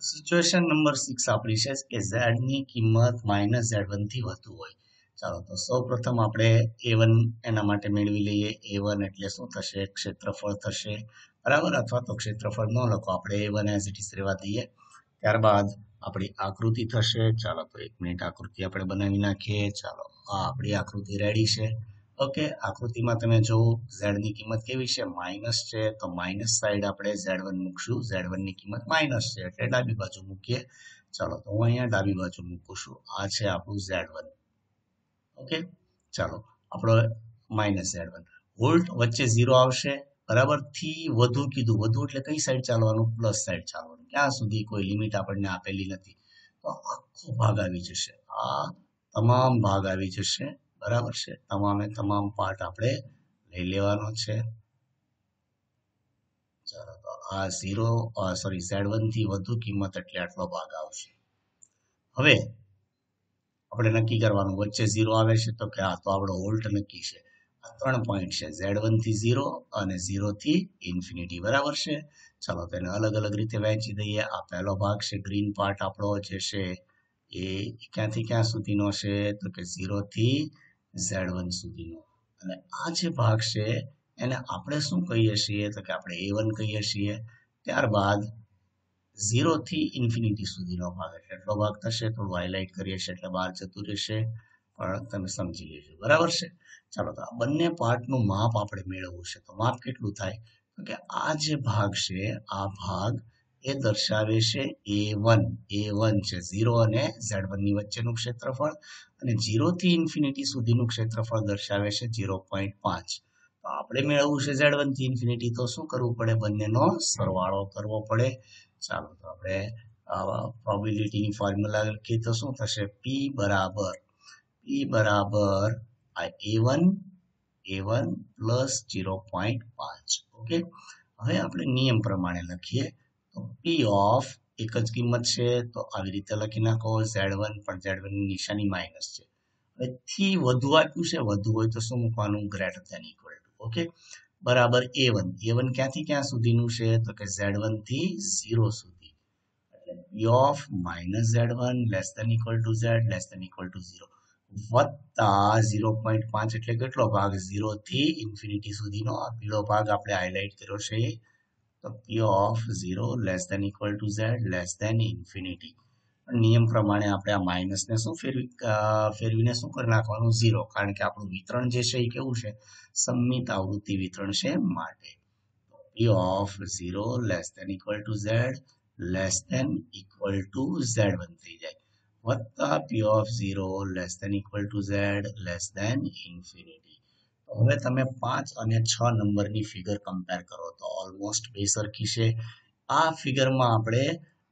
સિચ્યુએશન નંબર સિક્સ આપણી છે કે ઝેડની કિંમત માઇનસ ઝેડ વનથી વધુ હોય. ચાલો તો સૌ પ્રથમ આપણે એ વન એના માટે મેળવી લઈએ. એ વન એટલે શું થશે? ક્ષેત્રફળ થશે. બરાબર? અથવા તો ક્ષેત્રફળ ન લખો. આપણે A one as it is રહેવા દઈએ. ત્યારબાદ આપણી આકૃતિ થશે. ચાલો તો એક મિનિટ આકૃતિ આપણે બનાવી નાખીએ. ચાલો, આ આપણી આકૃતિ રેડી છે. ઓકે આકૃતિમાં તમે જો ઝેડની કિંમત કેવી છે? માઇનસ છે. તો માઇનસ સાઈડ આપણે ઝેડ વન મૂકશું. ઝેડ વનની કિંમત માઇનસ છે. એટલે ડાબી બાજુ મૂકીએ. ચાલો, તો હું અહીંયા ડાબી બાજુ મૂકું છું. આ છે આપણું ઝેડ વન ઓકે ચાલો, આપણો માઇનસ ઝેડ વન વોલ્ટ વચ્ચે ઝીરો આવશે. બરાબર? થી વધુ કીધું. વધુ એટલે કઈ સાઈડ ચાલવાનું? પ્લસ સાઈડ ચાલવાનું. ક્યાં સુધી કોઈ લિમિટ આપણને આપેલી નથી? તો આખો ભાગ આવી જશે. આ તમામ ભાગ આવી જશે. બરાબર છે? તમામે તમામ પાર્ટ આપણે લઈ લેવાનો છે. ચાલો આ ઝીરો સોરી ઝેડ વનથી વધુ કિંમત એટલે આટલો ભાગ આવશે. હવે આપણે નક્કી કરવાનું, વચ્ચે ઝીરો આવે છે તો કે આ તો આપણો હોલ્ટ નક્કી છે. આ ત્રણ પોઈન્ટ છે. ઝેડ વનથી ઝીરો અને ઝીરો થી ઇન્ફિનિટી બરાબર છે? ચાલો તેને અલગ અલગ રીતે વહેંચી દઈએ. આ પહેલો ભાગ છે ગ્રીન પાર્ટ આપણો જે છે એ ક્યાંથી ક્યાં સુધીનો છે? તો કે ઝીરોથી ઝેડ વન સુધીનો. અને આ જે ભાગ છે, એને આપણે શું કહીએ છીએ? તો કે આપણે એ વન કહીએ છીએ. ત્યારબાદ ઝીરોથી ઇન્ફિનિટી સુધીનો ભાગ એટલે એટલો ભાગ થશે, થોડું હાઇલાઇટ કરીએ છીએ એટલે બહાર જતું રહેશે. પણ તમે સમજી લેજો. બરાબર છે? ચાલો તો આ બંને પાર્ટનું માપ આપણે મેળવવું છે. તો માપ કેટલું થાય? તો કે આ જે ભાગ છે, આ ભાગ એ દર્શાવે છે એ વન એ વન છે. ઝીરો અને ઝેડ વનની વચ્ચેનું ક્ષેત્રફળ અને ઝીરો થી ઇન્ફિનિટી સુધીનું ક્ષેત્રફળ દર્શાવે છે ઝીરો પોઈન્ટ પાંચ. તો આપણે મેળવવું છે ઝેડ વનથી ઇન્ફિનિટી. તો શું કરવું પડે? બંનેનો સરવાળો કરવો પડે. ચાલો તો આપણે પ્રોબિલિટીની ફોર્મ્યુલા લખીએ તો શું થશે? પી બરાબર. પી બરાબર આ A one A one plus zero point પાંચ. ઓકે? હવે આપણે નિયમ પ્રમાણે લખીએ. તો પી ઓફ એક જ કિંમત છે, તો આવી રીતે લખી નાખો. ઝેડ વન પણ ઝેડ વન નિશાની માઇનસ છે. હવે થી વધુ આપ્યું છે, વધુ હોય તો શું મૂકવાનું? Greater than equal to okay? બરાબર એ વન એ વન ક્યાંથી ક્યાં સુધીનું છે? તો કે ઝેડ વનથી ઝીરો સુધી. P of minus Z one less than equal to Z less than equal to zero વત્તા ઝીરો પોઈન્ટ પાંચ એટલે કેટલો ભાગ? ઝીરો થી ઇન્ફિનિટી સુધીનો આ પીળો ભાગ આપણે હાઇલાઇટ કર્યો છે. તો P of zero less than equal to Z less than infinity નિયમ પ્રમાણે આપણે આ માઇનસને શું ફેરવી ફેરવીને શું કરી નાખવાનું? ઝીરો. કારણ કે આપણું વિતરણ જે છે એ કેવું છે? સંમિત આવૃત્તિ વિતરણ છે માટે. P of zero less than equal to Z less than equal to Z થઈ જાય. વત્તા P of zero less than equal to Z less than infinity હવે તમે પાંચ અને છ નંબરની ફિગર કમ્પેર કરો તો ઓલમોસ્ટ બે સરખી છે આ ફિગરમાં આપણે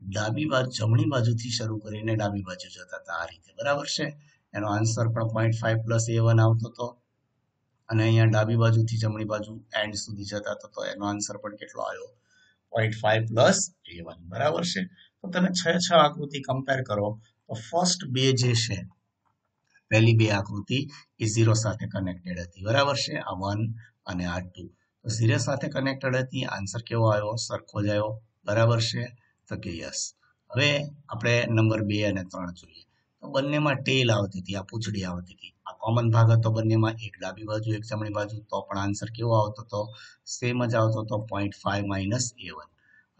ડાબી બાજુ, જમણી બાજુથી શરૂ કરીને ડાબી બાજુ જતા હતા. આ રીતે બરાબર છે? એનો આન્સર પણ point five plus A one આવતો હતો અને અહીંયા ડાબી બાજુથી જમણી બાજુ એન્ડ સુધી જતા હતો તો એનો આન્સર પણ કેટલો આવ્યો? Point five plus A one બરાબર છે? તો તમે છ છ આકૃતિ કમ્પેર કરો. ફર્સ્ટ બે જે છે, પહેલી બે આકૃતિ એ ઝીરો સાથે કનેક્ટેડ હતી. બરાબર છે? આ વન અને આ ટુ તો ઝીરો સાથે કનેક્ટેડ હતી આન્સર કેવો આવ્યો? સરખો જ આવ્યો. બરાબર છે? તો કે યસ હવે આપણે નંબર બે અને ત્રણ જોઈએ. તો બંનેમાં ટેલ આવતી હતી, આ પૂંછડી આવતી હતી. આ કોમન ભાગ હતો બંનેમાં, એક ડાબી બાજુ, એક જમણી બાજુ. તો પણ આન્સર કેવો આવતો હતો સેમ જ આવતો હતો point five minus A one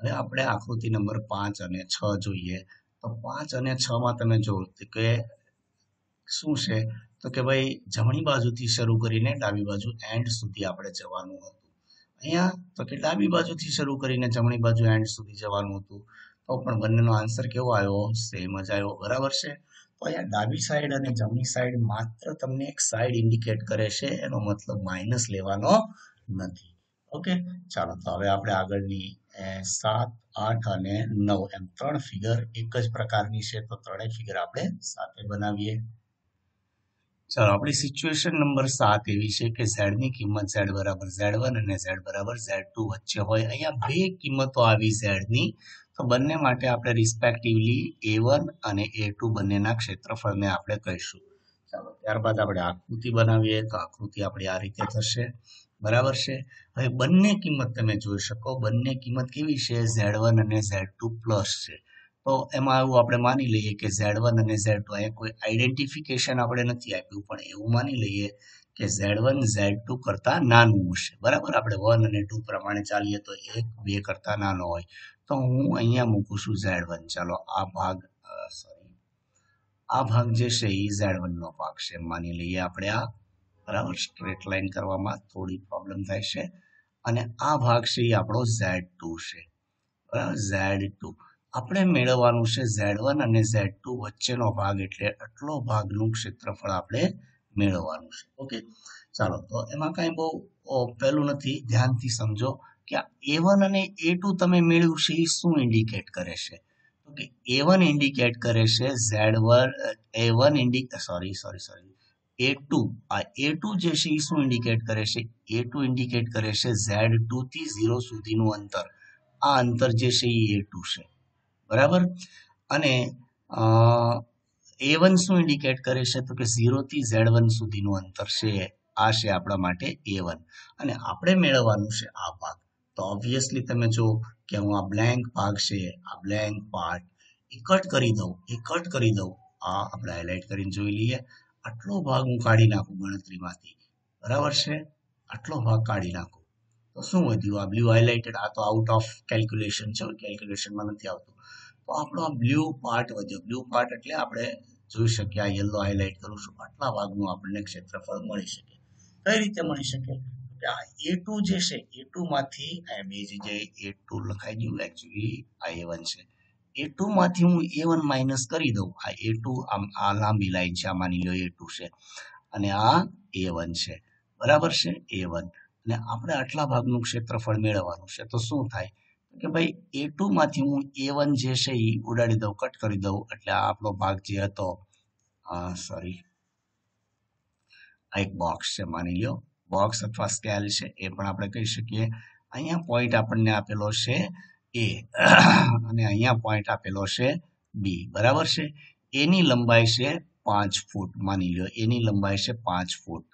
હવે આપણે આકૃતિ નંબર પાંચ અને છ જોઈએ. તો પાંચ અને છ માં તમે જો કે શું છે? તો કે ભાઈ જમણી બાજુથી શરૂ કરીને ડાબી બાજુ એન્ડ સુધી આપણે જવાનું હતું. અહીંયા તો કે ડાબી બાજુથી શરૂ કરીને જમણી બાજુ એન્ડ સુધી જવાનું હતું. તો પણ બંનેનો આન્સર કેવો આવ્યો? સેમ જ આવ્યો. બરાબર છે? તો અહીંયા ડાબી સાઈડ અને જમણી સાઈડ માત્ર તમને એક સાઈડ ઇન્ડિકેટ કરે છે. એનો મતલબ માઇનસ લેવાનો નથી. ઓકે ચાલો તો હવે આપણે આગળની સાત, આઠ અને નવ, એમ ત્રણ ફિગર એક જ પ્રકારની છે, તો ત્રણેય ફિગર આપણે સાથે બનાવીએ. ચાલો, આપણી સિચ્યુએશન નંબર સાત એવી છે કે ઝેડની કિંમત ઝેડ બરાબર ઝેડ વન અને ઝેડ બરાબર ઝેડ ટુ વચ્ચે હોય. અહીંયા બે કિંમતો આવી ઝેડની તો બંને માટે આપણે રિસ્પેક્ટિવલી એ વન અને એ ટુ બંનેના ક્ષેત્રફળને આપણે કહીશું. ચાલો, ત્યારબાદ આપણે આકૃતિ બનાવીએ. તો આકૃતિ આપણી આ રીતે થશે. બરાબર છે? હવે બંને કિંમત તમે જોઈ શકો. બંને કિંમત કેવી છે? ઝેડ વન અને ઝેડ ટુ પ્લસ છે. તો એમાં એવું આપણે માની લઈએ કે ઝેડ વન અને ઝેડ ટુ અહીંયા કોઈ આઈડેન્ટિફિકેશન આપણે નથી આપ્યું, પણ એવું માની લઈએ કે ઝેડ વન, ઝેડ ટુ કરતા નાનું હશે. બરાબર? આપણે વન અને ટુ પ્રમાણે ચાલીએ તો એક, બે કરતા નાનો હોય. તો હું અહીંયા મૂકું છું ઝેડ વન. ચાલો, આ ભાગ સોરી આ ભાગ જે છે એ ઝેડ વન નો ભાગ છે માની લઈએ આપણે આ. બરાબર સ્ટ્રેટ લાઈન કરવામાં થોડી પ્રોબ્લેમ થાય છે. અને આ ભાગ છે એ આપણો ઝેડ ટુ છે. બરાબર ઝેડ ટુ આપણે મેળવવાનું છે ઝેડ વન અને ઝેડ ટુ વચ્ચેનો ભાગ એટલે આટલો ભાગનું ક્ષેત્રફળ આપણે મેળવવાનું છે. ઓકે ચાલો, તો એમાં કાંઈ બહુ પહેલું નથી. ધ્યાનથી સમજો કે આ એ વન અને એ ટુ તમે મેળવ્યું છે એ શું ઇન્ડિકેટ કરે છે? તો એ વન ઇન્ડિકેટ કરે છે Z one A one Indic sorry sorry sorry A two આ એ ટુ જે છે એ શું ઇન્ડિકેટ કરે છે એ ટુ ઇન્ડિકેટ કરે છે ઝેડ ટુ થી ઝીરો સુધીનું અંતર. આ અંતર જે છે એ એ ટુ છે. બરાબર? અને એ વન શું ઇન્ડિકેટ કરે છે? તો કે ઝીરો થી ઝેડ વન સુધીનું અંતર છે. આ છે આપણા માટે એ વન અને આપણે મેળવવાનું છે આ ભાગ. તો ઓબ્વિયસલી તમે જો કે હું આ બ્લેન્ક ભાગ છે, આ બ્લેન્ક પાર્ટ એ કટ કરી દઉં, એ કટ કરી દઉં. આ આપણે હાઇલાઇટ કરીને જોઈ લઈએ. આટલો ભાગ હું કાઢી નાખું, ગણતરીમાંથી. બરાબર છે? આટલો ભાગ કાઢી નાખું. તો શું વધ્યું આ બ્લુ હાઇલાઇટેડ આ તો આઉટ ઓફ કેલ્ક્યુલેશન છે કેલ્ક્યુલેશનમાં નથી આવતું. તો આપણો આ બ્લુ પાર્ટ વધ્યો. બ્લુ પાર્ટ એટલે આપણે જોઈ શકીએ, આ યલો હાઇલાઇટ કરું છું. આટલા ભાગનું આપણને ક્ષેત્રફળ મળી શકે. કઈ રીતે મળી શકે? કે આ એ ટુ જે છે એ ટુ માંથી બે જગ્યાએ એ ટુ લખાઈ ગયું એકચ્યુઅલી આ એ વન છે. એ ટુ માંથી હું એ વન માઇનસ કરી દઉં. આ એ ટુ આમ, આ લાંબી લાઈન છે, આ માની લો એ ટુ છે. અને આ એ વન છે. બરાબર છે? એ વન અને આપણે આટલા ભાગનું ક્ષેત્રફળ મેળવવાનું છે. તો શું થાય? કે ભાઈ એ ટુ માંથી હું એ વન જે છે એ ઉડાડી દઉં કટ કરી દઉં. એટલે આ આપણો ભાગ જે હતો સોરી આ એક બોક્સ છે, માની લો બોક્સ અથવા સ્કેલ છે, એ પણ આપણે કહી શકીએ. અહીંયા પોઈન્ટ આપણને આપેલો છે એ (clears throat) અને અહીંયા પોઈન્ટ આપેલો છે બી બરાબર છે? એની લંબાઈ છે પાંચ ફૂટ, માની લો એની લંબાઈ છે પાંચ ફૂટ.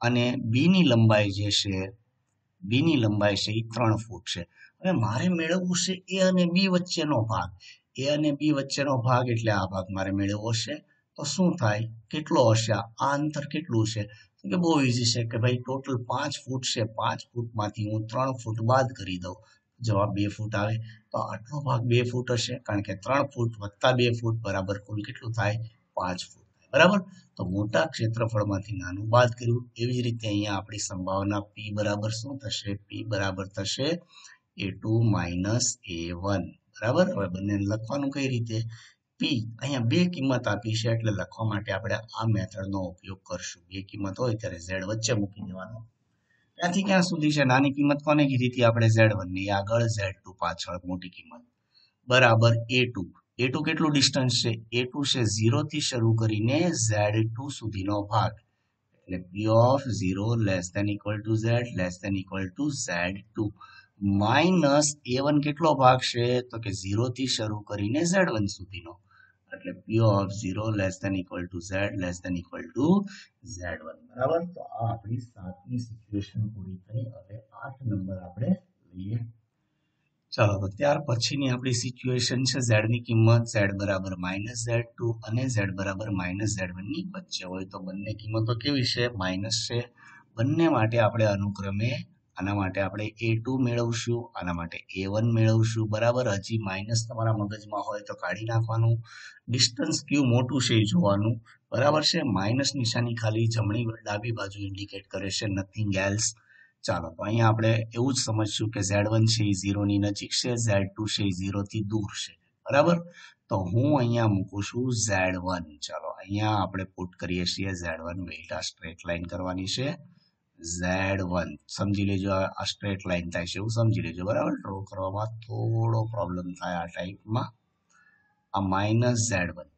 અને બીની લંબાઈ જે છે બીની લંબાઈ છે એ ત્રણ ફૂટ છે. હવે મારે મેળવવું છે એ અને બી વચ્ચેનો ભાગ. એ અને બી વચ્ચેનો ભાગ એટલે આ ભાગ મારે મેળવવો છે. તો શું થાય? કેટલો હશે? આ અંતર કેટલું છે? કે બહુ ઇઝી છે કે ભાઈ ટોટલ પાંચ ફૂટ છે. પાંચ ફૂટમાંથી હું ત્રણ ફૂટ બાદ કરી દઉં. જવાબ બે ફૂટ આવે, તો આટલો ભાગ બે ફૂટ હશે, કારણ કે ત્રણ ફૂટ વત્તા બે ફૂટ બરાબર કુલ કેટલું થાય? પાંચ ફૂટ બરાબર? તો મોટા ક્ષેત્રફળમાંથી નાનું બાદ કર્યું. એવી જ રીતે અહીંયા આપણી સંભાવના પી બરાબર શું થશે? પી બરાબર થશે A two minus A one બરાબર? હવે બંને લખવાનું કઈ રીતે? પી અહીંયા બે કિંમત આપી છે, એટલે લખવા માટે આપણે આ મેથડનો ઉપયોગ કરશું. બે કિંમત હોય ત્યારે ઝેડ વચ્ચે મૂકી દેવાનો. ત્યાંથી ક્યાં સુધી છે? નાની કિંમત કોને કીધી હતી આપણે? ઝેડ વનની. આગળ ઝેડ ટુ પાછળ મોટી કિંમત. બરાબર એ ટુ એ ટુ કેટલું ડિસ્ટન્સ છે? એ ટુ છે ઝીરો થી શરૂ કરીને ઝેડ ટુ સુધીનો ભાગ. એટલે P of zero less than equal to Z less than equal to Z two minus A one કેટલો ભાગ છે? તો કે ઝીરો થી શરૂ કરીને ઝેડ વન સુધીનો. એટલે P of zero less than equal to Z less than equal to Z one બરાબર? તો આ આપણી સાતમી સિચ્યુએશન પૂરી થઈ. હવે આઠ નંબર આપણે લઈએ. ચાલો, તો ત્યાર પછીની આપણી સિચ્યુએશન છે ઝેડની કિંમત ઝેડ બરાબર માઇનસ ઝેડ ટુ અને ઝેડ બરાબર માઇનસ ઝેડ વનની વચ્ચે હોય તો બંને કિંમતો કેવી છે? માઇનસ છે. બંને માટે આપણે અનુક્રમે આના માટે આપણે એ ટુ મેળવશું, આના માટે એ વન મેળવશું. બરાબર, હજી માઇનસ તમારા મગજમાં હોય તો કાઢી નાખવાનું. ડિસ્ટન્સ ક્યુ મોટું છે એ જોવાનું. બરાબર છે? માઇનસ નિશાની ખાલી જમણી ડાબી બાજુ ઇન્ડિકેટ કરે છે. નથિંગ એલ્સ ચાલો, તો અહીંયા આપણે એવું જ સમજશું કે ઝેડ વન છે એ ઝીરોની નજીક છે ઝેડ ટુ છે એ ઝીરોથી દૂર છે. બરાબર? તો હું અહીંયા મૂકું છું ઝેડ વન ચાલો, અહીંયા આપણે પુટ કરીએ છીએ ઝેડ વન વેલ્ટા સ્ટ્રેટ લાઈન કરવાની છે. ઝેડ વન સમજી લેજો આ સ્ટ્રેટ લાઈન થાય છે, એવું સમજી લેજો. બરાબર? ડ્રો કરવામાં થોડો પ્રોબ્લેમ થાય આ ટાઈપમાં આ માઇનસ ઝેડ વન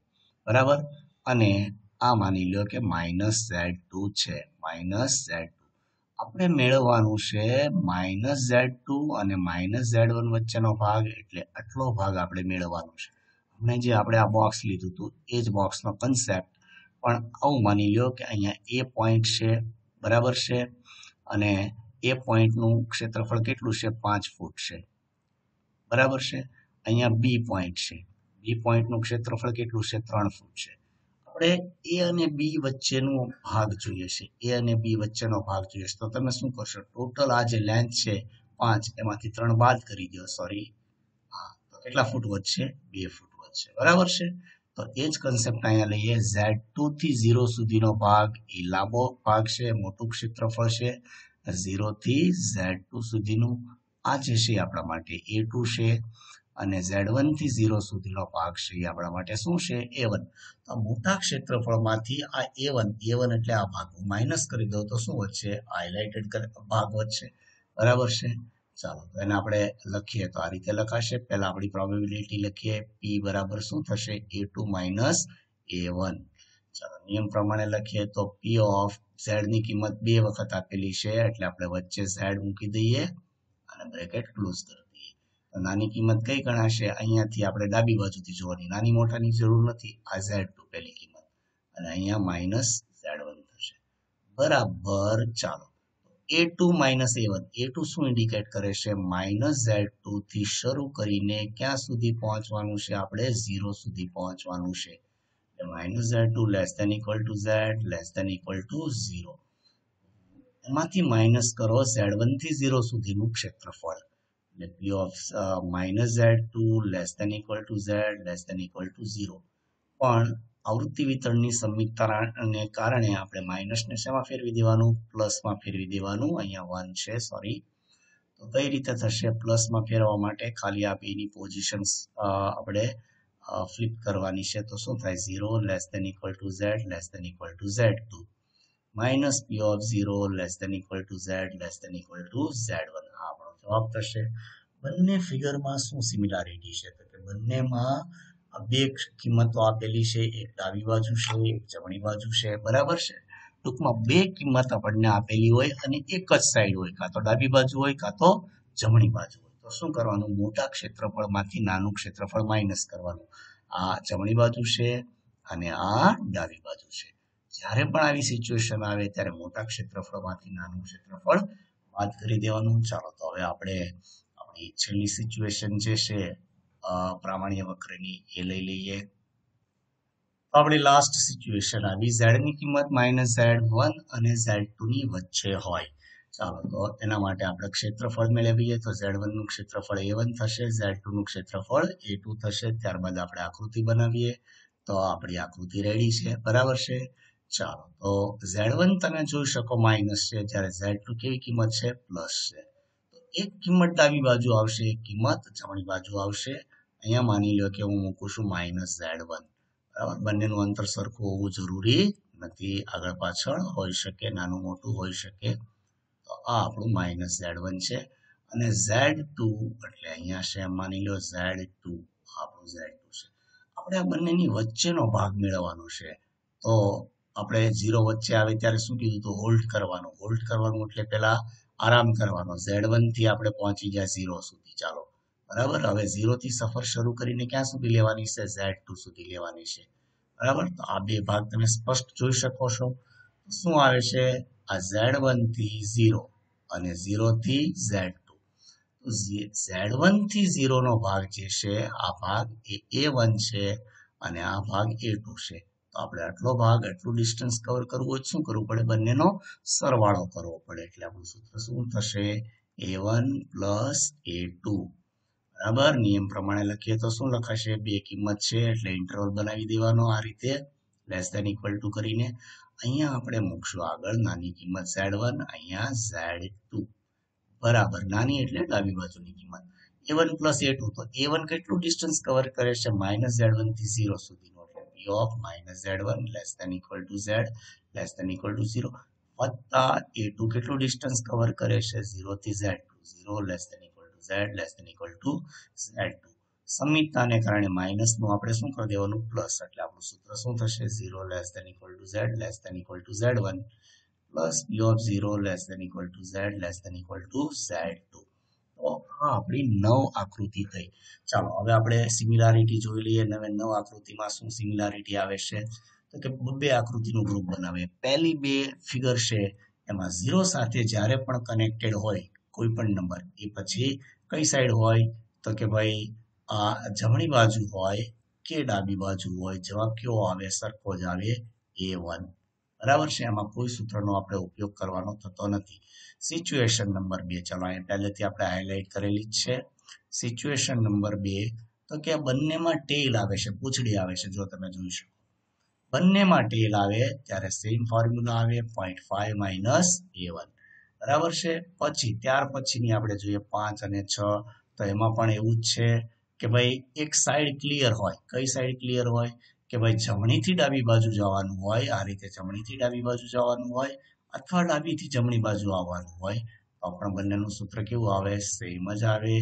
બરાબર? અને આ માની લો કે માઇનસ ઝેડ ટુ છે. માઇનસ ઝેડ ટુ આપણે મેળવવાનું છે માઇનસ ઝેડ ટુ અને માઇનસ ઝેડ વન વચ્ચેનો ભાગ, એટલે આટલો ભાગ આપણે મેળવવાનો છે. અને જે આપણે આ બોક્સ લીધું હતું, એ જ બોક્સનો કન્સેપ્ટ પણ આવું માની લો કે અહીંયા એ પોઈન્ટ છે બરાબર છે? અને એ પોઈન્ટનું ક્ષેત્રફળ કેટલું છે? પાંચ ફૂટ છે. બરાબર છે? અહીંયા બી પોઈન્ટ છે. બી પોઈન્ટનું ક્ષેત્રફળ કેટલું છે? ત્રણ ફૂટ છે. આપણે એ અને બી વચ્ચેનો ભાગ જોઈએ છે. એ અને બી વચ્ચેનો ભાગ જોઈએ છે. તો તમે શું કરશો? ટોટલ આ જે લેન્થ છે, પાંચ, એમાંથી ત્રણ બાદ કરી દો. સોરી હા, તો કેટલા ફૂટ વધશે? બે ફૂટ વધશે. બરાબર છે? તો એ જ કન્સેપ્ટ અહીંયા લઈએ. ઝેડ ટુ થી ઝીરો સુધીનો ભાગ એ લાંબો ભાગ છે, મોટું ક્ષેત્રફળ છે. ઝીરો થી ઝેડ ટુ સુધીનું આ જે છે આપણા માટે એ ટુ છે અને ઝેડ વનથી ઝીરો સુધીનો ભાગ છે એ આપણા માટે શું છે? એ વન તો મોટા ક્ષેત્રફળમાંથી આ એ વન એ વન એટલે આ ભાગ માઇનસ કરી દો તો શું વધશે? હાઇલાઇટેડ ભાગ વધશે. બરાબર છે? ચાલો. તો એને આપણે લખીએ. તો આ રીતે લખાશે. પહેલા આપણી પ્રોબેબિલિટી લખીએ. પી બરાબર શું થશે? A two minus A one ચાલો, નિયમ પ્રમાણે લખીએ તો પી ઓફ ઝેડની કિંમત બે વખત આપેલી છે. એટલે આપણે વચ્ચે ઝેડ મૂકી દઈએ અને બ્રેકેટ ક્લોઝ કરી દઈએ. નાની કિંમત કઈ ગણાશે? અહીંયાથી આપણે ડાબી બાજુથી જોવાની. નાની મોટાની જરૂર નથી. આ ઝેડ ટુ પહેલી કિંમત. અને અહીંયા માઇનસ ઝેડ વન થશે. બરાબર. ચાલો. A two minus A one A two શું ઇન્ડિકેટ કરે છે? માઇનસ ઝેડ ટુ થી શરૂ કરીને ક્યાં સુધી પહોંચવાનું છે? આપણે ઝીરો સુધી પહોંચવાનું છે. Minus Z two less than equal to Z less than equal to zero એમાંથી માઇનસ કરો ઝેડ વનથી ઝીરો સુધીનું ક્ષેત્રફળ. એટલે P of minus Z two less than equal to Z less than equal to zero પણ આવૃત્તિ વિતરણની સમીકરણને કારણે આપણે માઇનસને શેમાં ફેરવી દેવાનું? પ્લસમાં ફેરવી દેવાનું. અહીંયા વન છે સોરી તો કઈ રીતે થશે? પ્લસમાં ફેરવવા માટે ખાલી આ બેની પોઝિશન્સ આપણે ફ્લિપ કરવાની છે. તો શું થાય? Zero less than equal to Z less than equal to Z two minus P of zero less than equal to Z less than equal to Z one આ આપણો જવાબ થશે. બંને ફિગરમાં શું સિમિલારિટી છે? તો કે બંનેમાં બે કિંમતો આપેલી છે, એક ડાબી બાજુ છે, એક જમણી બાજુ છે, બરાબર છે? ટૂંકમાં બે કિંમત આપણને આપેલી હોય અને એક જ સાઈડ હોય, કાં તો ડાબી બાજુ હોય, કાં તો જમણી બાજુ હોય. તો શું કરવાનું? મોટા ક્ષેત્રફળમાંથી નાનું ક્ષેત્રફળ માઇનસ કરવાનું. આ જમણી બાજુ છે અને આ ડાબી બાજુ છે. જ્યારે પણ આવી સિચ્યુએશન આવે, ત્યારે મોટા ક્ષેત્રફળમાંથી નાનું ક્ષેત્રફળ બાદ કરી દેવાનું. ચાલો તો હવે આપણે આપણી છેલ્લી સિચ્યુએશન જે છે પ્રામાણ્ય વક્રની એ લઈ લઈએ. તો આપણી લાસ્ટ સિચ્યુએશન આવી ઝેડની કિંમત માઇનસ ઝેડ વન અને ઝેડ ટુ ની વચ્ચે હોય. ચાલો તો એના માટે આપણે ક્ષેત્રફળ મેળવીએ તો ઝેડ વનનું ક્ષેત્રફળ એ વન થશે ઝેડ ટુ નું ક્ષેત્રફળ એ ટુ થશે. ત્યારબાદ આપણે આકૃતિ બનાવીએ તો આપણી આકૃતિ રેડી છે. બરાબર છે? ચાલો તો ઝેડ વન તમે જોઈ શકો માઇનસ છે. જ્યારે ઝેડ ટુ કેવી કિંમત છે? પ્લસ છે. એક કિંમત ડાબી બાજુ આવશે, એક કિંમત જમણી બાજુ આવશે. અહીંયા માની લો કે હું મૂકું છું માઇનસ ઝેડ વન. બરાબર? બંનેનું અંતર સરખું હોવું જરૂરી નથી. આગળ પાછળ હોઈ શકે, નાનું મોટું હોઈ શકે. તો આ આપણું માઇનસ ઝેડ વન છે. અને ઝેડ ટુ, એટલે અહીંયા છે માની લો ઝેડ ટુ, આપણું ઝેડ ટુ છે. આપણે આ બંનેની વચ્ચેનો ભાગ મેળવવાનો છે. તો આપણે ઝીરો વચ્ચે આવે ત્યારે શું કીધું તો હોલ્ડ કરવાનું. હોલ્ડ કરવાનું એટલે પેલા આરામ કરવાનો. ઝેડ વનથી આપણે પહોંચી ગયા ઝીરો સુધી. ચાલો. બરાબર? હવે ઝીરો થી સફર શરૂ કરીને ક્યાં સુધી લેવાની છે? ઝેડ ટુ સુધી લેવાની છે. બરાબર? તો આ બે ભાગ તમે સ્પષ્ટ જોઈ શકો છો. શું આવે છે? આ ઝેડ વનથી ઝીરો અને ઝીરો થી ઝેડ ટુ ઝેડ વનથી ઝીરો નો ભાગ જે છે, આ ભાગ એ એ વન છે અને આ ભાગ એ ટુ છે. તો આપણે આટલો ભાગ, આટલું ડિસ્ટન્સ કવર કરવું હોય શું કરવું પડે? બંનેનો સરવાળો કરવો પડે. એટલે આપણું સૂત્ર શું થશે? A one plus A two બરાબર? નિયમ પ્રમાણે લખીએ તો શું લખાશે? બે કિંમત છે, એટલે ઇન્ટરવલ બનાવી દેવાનો આ રીતે. લેસ દેન ઇક્વલ ટુ કરીને. અહીંયા આપણે મૂકશું આગળ. નાની કિંમત ઝેડ વન અહીંયા ઝેડ ટુ બરાબર? નાની એટલે ડાબી બાજુની કિંમત. A one plus A two તો એ વન કેટલું ડિસ્ટન્સ કવર કરે છે? માઇનસ ઝેડ વનથી ઝીરો સુધીનો. એટલે of of minus Z one less to z less than equal to zero વત્તા એ ટુ કેટલું ડિસ્ટન્સ કવર કરે છે? ઝીરો થી Z two zero less equal to to Z less equal to to Z two સમિતતાને કારણે માઇનસનું આપણે શું કરી દેવાનું? પ્લસ એટલે આપણું સૂત્ર શું થશે? Zero less than equal to Z less than equal to Z one plus of of zero less equal to to Z less equal to to Z two તો આ આપણી નવ આકૃતિ થઈ. ચાલો, હવે આપણે સિમિલારિટી જોઈ લઈએ અને નવ આકૃતિમાં શું સિમિલારિટી આવે છે? તો કે બે આકૃતિનું ગ્રુપ બનાવે પહેલી બે ફિગર છે, એમાં ઝીરો સાથે જ્યારે પણ કનેક્ટેડ હોય, કોઈ પણ નંબર એ પછી કઈ સાઈડ હોય? તો કે ભાઈ, આ જમણી બાજુ હોય કે ડાબી બાજુ હોય, જવાબ કેવો આવે? સરખો જ આવે એ વન બરાબર છે? એમાં કોઈ સૂત્રનો આપણે ઉપયોગ કરવાનો થતો નથી. સિચ્યુએશન નંબર બે. ચાલો અહીંયા પહેલેથી આપણે હાઇલાઇટ કરેલી જ છે. સિચ્યુએશન નંબર બે. તો કે બંનેમાં ટેલ આવે છે, પૂંછડી આવે છે, જો તમે જોઈ શકો. બંનેમાં ટેલ આવે ત્યારે સેમ ફોર્મ્યુલા આવે point five minus A one બરાબર છે? પછી, ત્યાર પછીની આપણે જોઈએ પાંચ અને છ. તો એમાં પણ એવું જ છે કે ભાઈ એક સાઈડ ક્લિયર હોય. કઈ સાઈડ ક્લિયર હોય? કે ભાઈ જમણીથી ડાબી બાજુ જવાનું હોય, આ રીતે જમણીથી ડાબી બાજુ જવાનું હોય અથવા ડાબીથી જમણી બાજુ આવવાનું હોય, તો પણ બંનેનું સૂત્ર કેવું આવે? સેમ જ આવે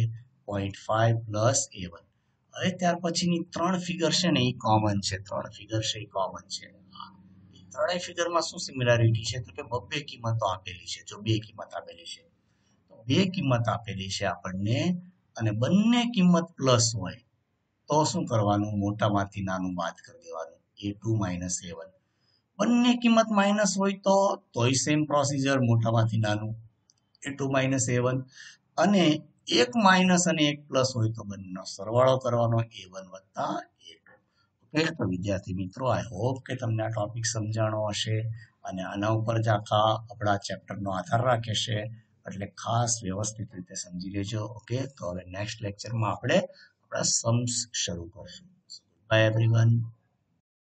point five plus A one હવે ત્યાર પછીની ત્રણ ફિગર છે ને, એ કોમન છે. ત્રણ ફિગર છે, એ કોમન છે. ત્રણેય ફિગરમાં શું સિમિલારિટી છે? તો કે બબ્બે કિંમતો આપેલી છે. જો બે કિંમત આપેલી છે, તો બે કિંમત આપેલી છે આપણને અને બંને કિંમત પ્લસ હોય. તો શું કરવાનું? મોટામાંથી નાનું બાદ કરી દેવાનું. એ ટુ માઇનસ સેવન બંને કિંમત માઇનસ હોય તો, તોય સેમ પ્રોસીજર મોટામાંથી નાનું. એ ટુ માઇનસ સેવન અને એક માઇનસ અને એક પ્લસ હોય તો બંનેનો સરવાળો કરવાનો એ વન વત્તા એ ટુ ઓકે તો વિદ્યાર્થી મિત્રો આઈ હોપ કે તમને આ ટોપિક સમજાણો હશે અને આના ઉપર જ આખા આપણા ચેપ્ટરનો આધાર રાખે છે. એટલે ખાસ વ્યવસ્થિત રીતે સમજી લેજો. ઓકે તો હવે નેક્સ્ટ લેક્ચરમાં આપણે આપણા સમ્સ શરૂ કરશું બાય એવરીવન